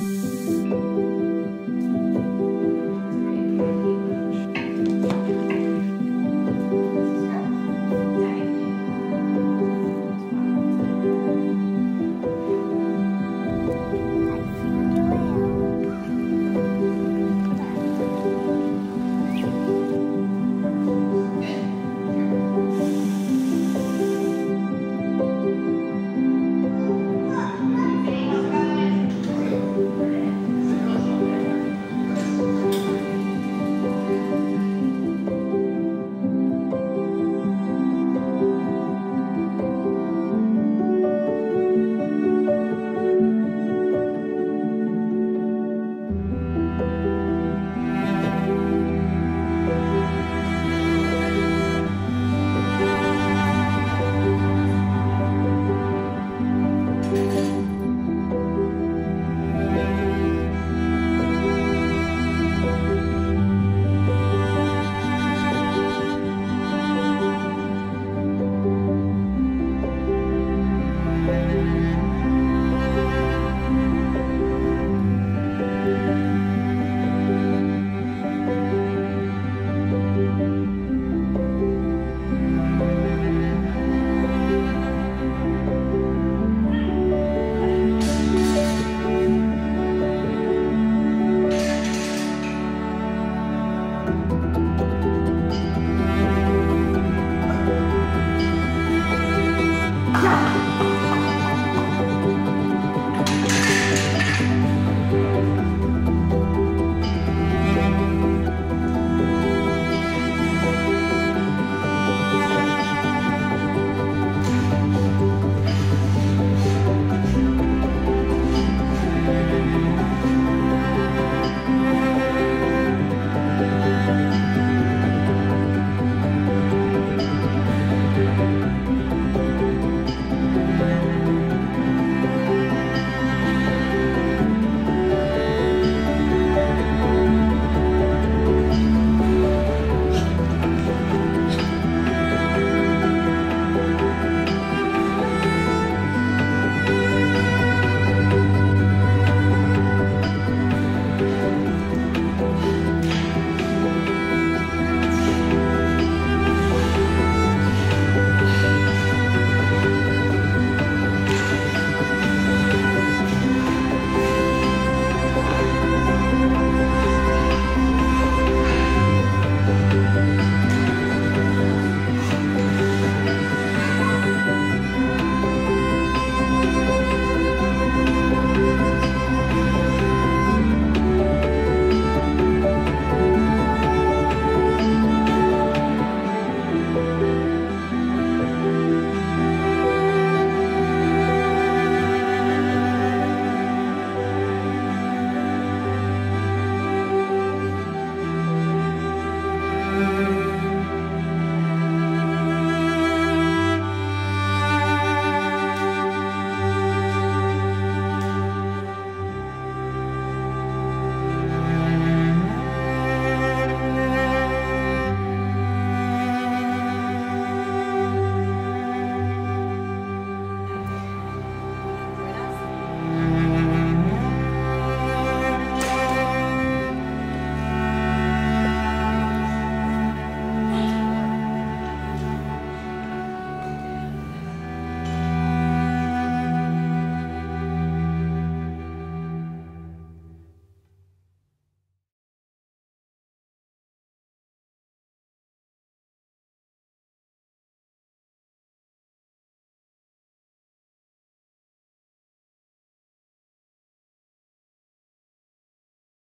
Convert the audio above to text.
Música